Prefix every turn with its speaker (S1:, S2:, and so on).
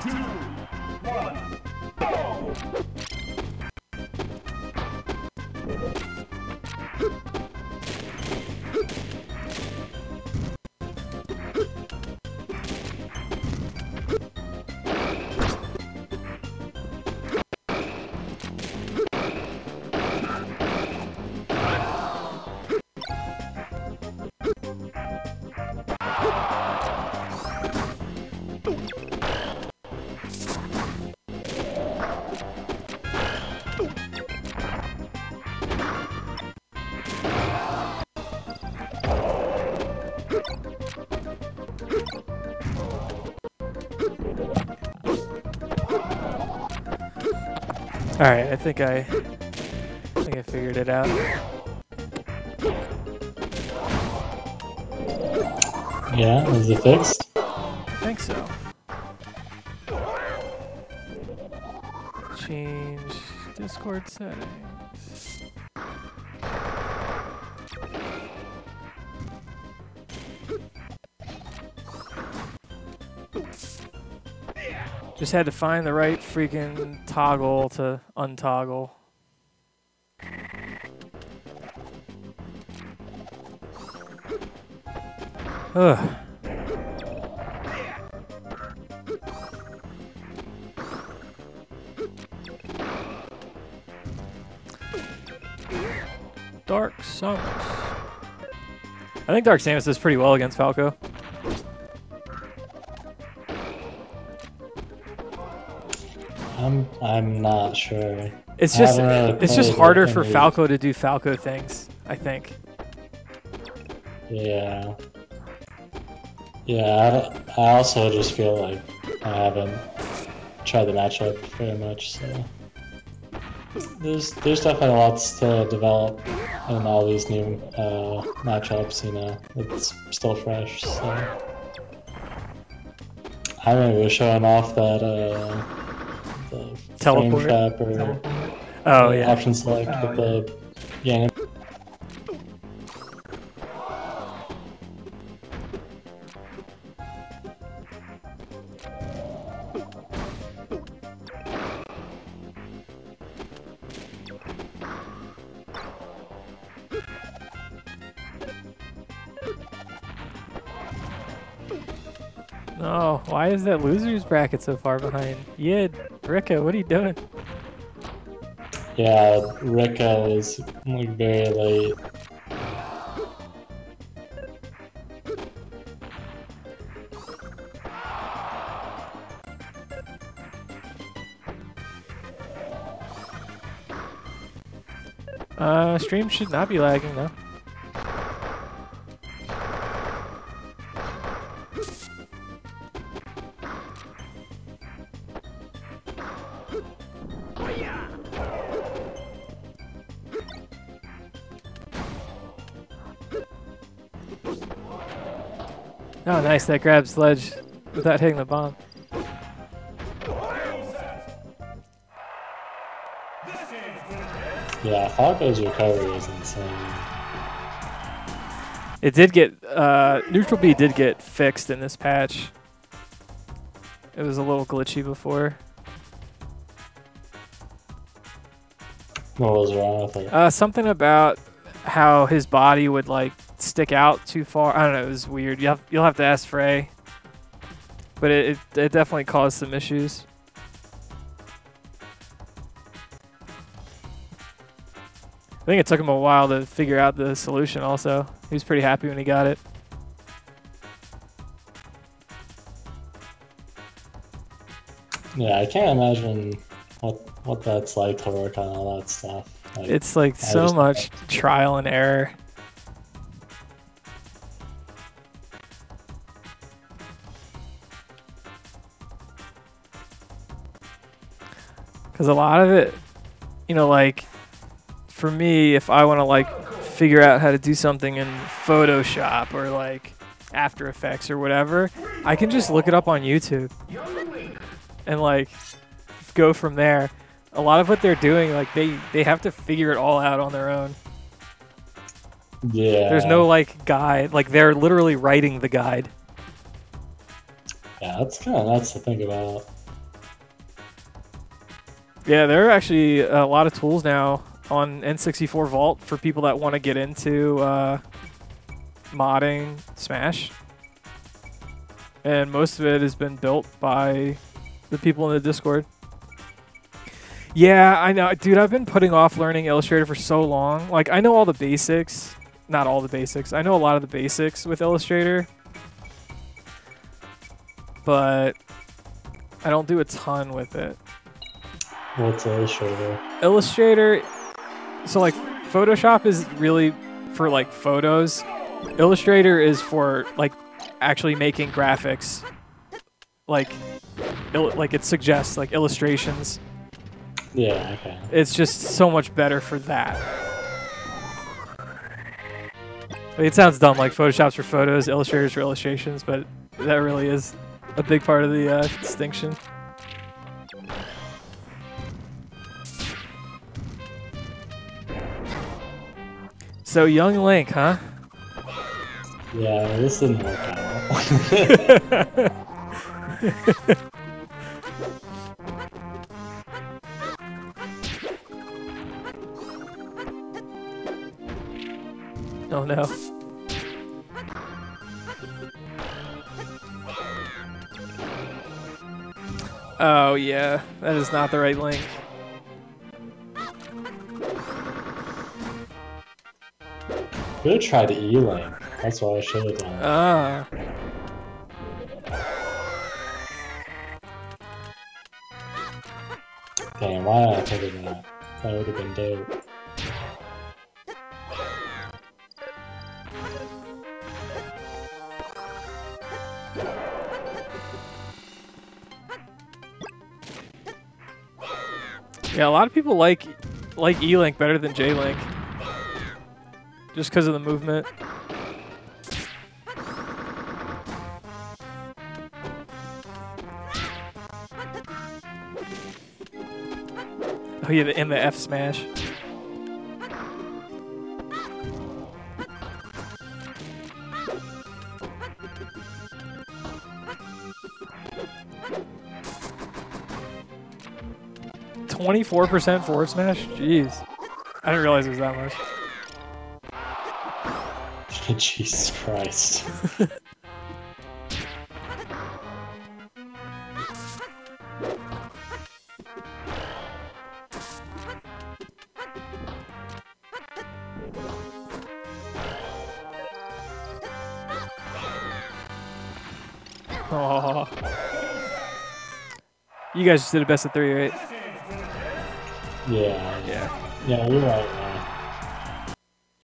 S1: two, one, go!
S2: All right, I think I, I think I figured it out.
S3: Yeah, is it fixed?
S2: I think so. Change Discord settings. Just had to find the right freaking toggle to untoggle. Ugh. Dark Samus. I think Dark Samus does pretty well against Falco.
S3: I'm I'm not sure.
S2: It's just
S3: really
S2: it's just harder for Falco to do Falco things, I think.
S3: Yeah. Yeah, I, I also just feel like I haven't tried the matchup very much, so there's there's definitely lots to develop in all these new uh, matchups. You know, it's still fresh, so I maybe was showing off that uh,
S2: Teleport.
S3: trap or
S2: Oh
S3: the
S2: yeah.
S3: option select with the Yang
S2: No, oh, why is that losers bracket so far behind? Yid, Rika, what are you doing?
S3: Yeah, Rika is like very late.
S2: Uh, stream should not be lagging though. Oh, nice. That grabs Sledge without hitting the bomb.
S3: Yeah, Falco's recovery is insane.
S2: It did get uh, neutral B did get fixed in this patch. It was a little glitchy before.
S3: What was wrong with it?
S2: Uh, something about how his body would like stick out too far. I don't know. It was weird. You have you'll have to ask Fray. But it, it, it definitely caused some issues. I think it took him a while to figure out the solution. Also, he was pretty happy when he got it.
S3: Yeah, I can't imagine what what that's like to work on all that stuff. Like,
S2: It's like
S3: I
S2: so much trial and error. Because a lot of it, you know, like for me, if I want to like figure out how to do something in Photoshop or like After Effects or whatever, I can just look it up on YouTube and like go from there. A lot of what they're doing, like they they have to figure it all out on their own.
S3: yeah,
S2: There's no like guide. Like they're literally writing the guide.
S3: Yeah, that's kind of nuts to think about.
S2: Yeah, there are actually a lot of tools now on N64 Vault for people that want to get into uh, modding Smash. And most of it has been built by the people in the Discord. Yeah, I know. Dude, I've been putting off learning Illustrator for so long. Like, I know all the basics. Not all the basics. I know a lot of the basics with Illustrator. But I don't do a ton with it.
S3: What's Illustrator?
S2: Illustrator, so like Photoshop is really for like photos. Illustrator is for like actually making graphics. Like, like it suggests like illustrations.
S3: Yeah, okay.
S2: It's just so much better for that. It sounds dumb, like Photoshop's for photos, Illustrator's for illustrations, but that really is a big part of the uh, distinction. So young Link, huh?
S3: Yeah, this didn't work out.
S2: Oh no. Oh yeah, that is not the right link.
S3: Could have tried E-Link. That's what I should have done.
S2: Ah.
S3: Damn, why did I think of that? That would have been dope.
S2: Yeah, a lot of people like like E-Link better than J-Link. Just because of the movement. Oh yeah, the, and the F smash. Twenty-four percent forward smash. Jeez, I didn't realize it was that much.
S3: Jesus Christ.
S2: Aw. You guys just did a best of three, right?
S3: Yeah.
S2: Yeah.
S3: Yeah, you're right, man.